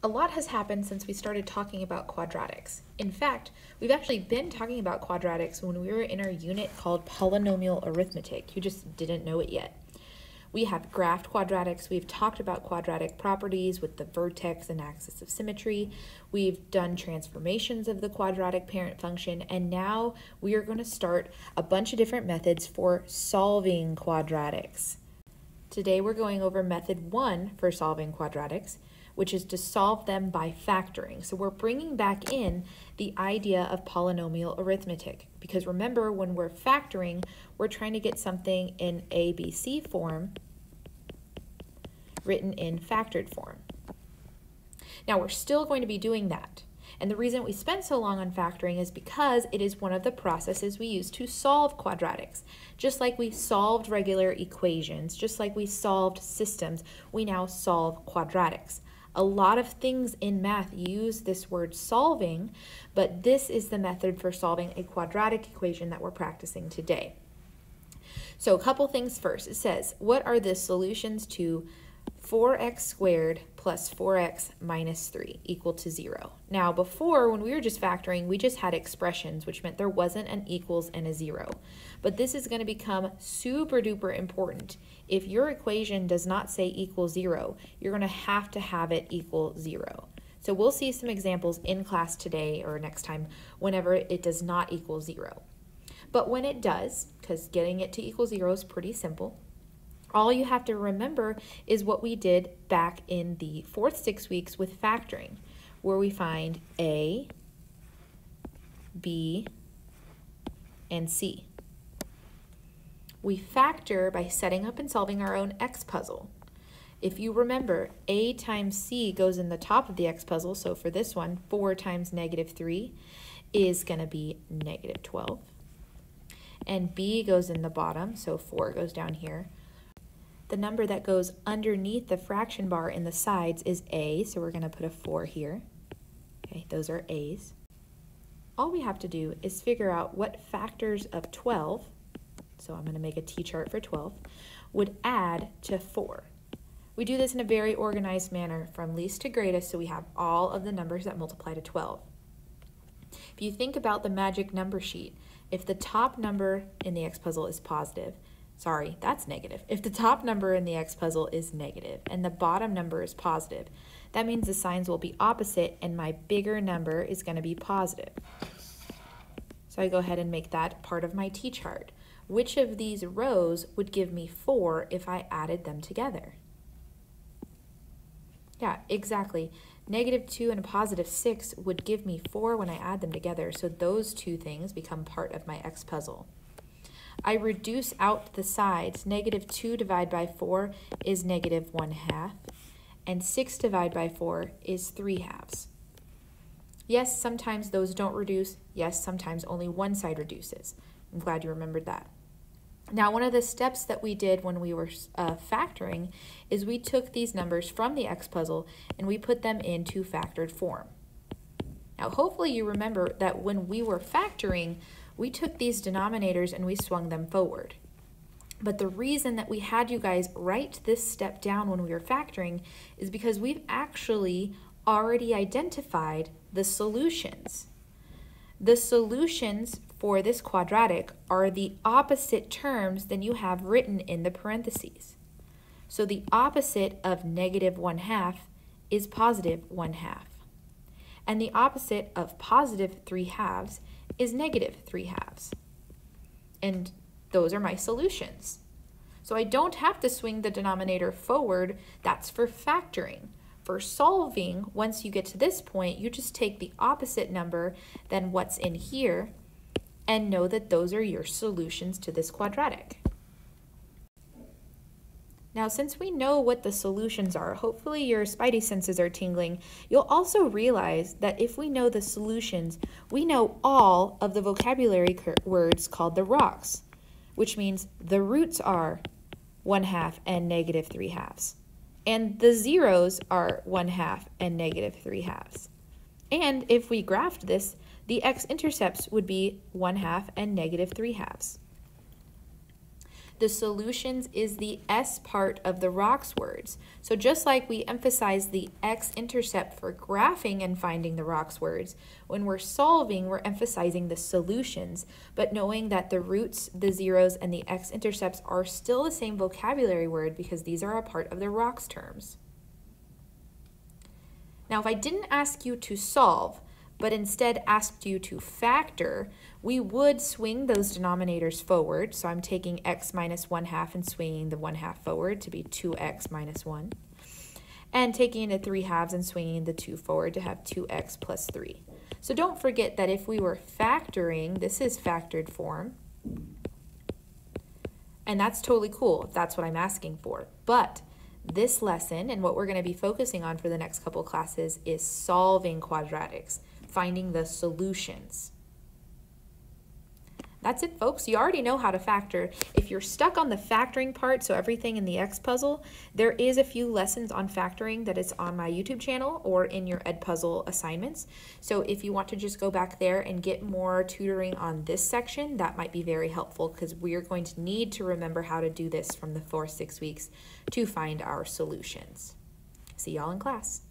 A lot has happened since we started talking about quadratics. In fact, we've actually been talking about quadratics when we were in our unit called polynomial arithmetic. You just didn't know it yet. We have graphed quadratics. We've talked about quadratic properties with the vertex and axis of symmetry. We've done transformations of the quadratic parent function. And now we are going to start a bunch of different methods for solving quadratics. Today we're going over method one for solving quadratics, which is to solve them by factoring. So we're bringing back in the idea of polynomial arithmetic because remember when we're factoring, we're trying to get something in ABC form written in factored form. Now we're still going to be doing that. And the reason we spend so long on factoring is because it is one of the processes we use to solve quadratics. Just like we solved regular equations, just like we solved systems, we now solve quadratics. A lot of things in math use this word solving, but this is the method for solving a quadratic equation that we're practicing today. So a couple things first. It says, what are the solutions to 4x squared plus 4x minus 3 equal to 0. Now, before, when we were just factoring, we just had expressions, which meant there wasn't an equals and a 0. But this is going to become super duper important. If your equation does not say equal 0, you're going to have to have it equal 0. So we'll see some examples in class today or next time whenever it does not equal 0. But when it does, because getting it to equal 0 is pretty simple, all you have to remember is what we did back in the fourth six weeks with factoring, where we find A, B, and C. We factor by setting up and solving our own X puzzle. If you remember, A times C goes in the top of the X puzzle, so for this one, 4 times negative 3 is going to be negative 12. And B goes in the bottom, so 4 goes down here. The number that goes underneath the fraction bar in the sides is a, so we're going to put a 4 here. Okay, those are a's. All we have to do is figure out what factors of 12, so I'm going to make a t-chart for 12, would add to 4. We do this in a very organized manner from least to greatest, so we have all of the numbers that multiply to 12. If you think about the magic number sheet, if the top number in the X puzzle is positive, Sorry, that's negative. If the top number in the X puzzle is negative and the bottom number is positive, that means the signs will be opposite and my bigger number is going to be positive. So I go ahead and make that part of my t-chart. Which of these rows would give me 4 if I added them together? Yeah, exactly. Negative 2 and a positive 6 would give me 4 when I add them together, so those two things become part of my X puzzle. I reduce out the sides. Negative 2 divided by 4 is negative 1 half, and 6 divided by 4 is 3 halves. Yes, sometimes those don't reduce. Yes, sometimes only one side reduces. I'm glad you remembered that. Now, one of the steps that we did when we were uh, factoring is we took these numbers from the X puzzle and we put them into factored form. Now, hopefully you remember that when we were factoring, we took these denominators and we swung them forward. But the reason that we had you guys write this step down when we were factoring is because we've actually already identified the solutions. The solutions for this quadratic are the opposite terms than you have written in the parentheses. So the opposite of negative 1 half is positive 1 half. And the opposite of positive 3 halves is negative 3 halves. And those are my solutions. So I don't have to swing the denominator forward. That's for factoring. For solving, once you get to this point, you just take the opposite number than what's in here and know that those are your solutions to this quadratic. Now, since we know what the solutions are, hopefully your spidey senses are tingling, you'll also realize that if we know the solutions, we know all of the vocabulary words called the rocks, which means the roots are 1 half and negative 3 halves. And the zeros are 1 half and negative 3 halves. And if we graphed this, the x-intercepts would be 1 half and negative 3 halves. The solutions is the S part of the rocks words. So just like we emphasize the x-intercept for graphing and finding the rocks words, when we're solving, we're emphasizing the solutions, but knowing that the roots, the zeros, and the x-intercepts are still the same vocabulary word because these are a part of the rocks terms. Now, if I didn't ask you to solve, but instead asked you to factor, we would swing those denominators forward. So I'm taking x minus 1 half and swinging the 1 half forward to be 2x minus 1. And taking the 3 halves and swinging the 2 forward to have 2x plus 3. So don't forget that if we were factoring, this is factored form. And that's totally cool that's what I'm asking for. But this lesson and what we're going to be focusing on for the next couple classes is solving quadratics, finding the solutions. That's it, folks. You already know how to factor. If you're stuck on the factoring part, so everything in the X puzzle, there is a few lessons on factoring that is on my YouTube channel or in your Edpuzzle assignments. So if you want to just go back there and get more tutoring on this section, that might be very helpful because we're going to need to remember how to do this from the four six weeks to find our solutions. See y'all in class.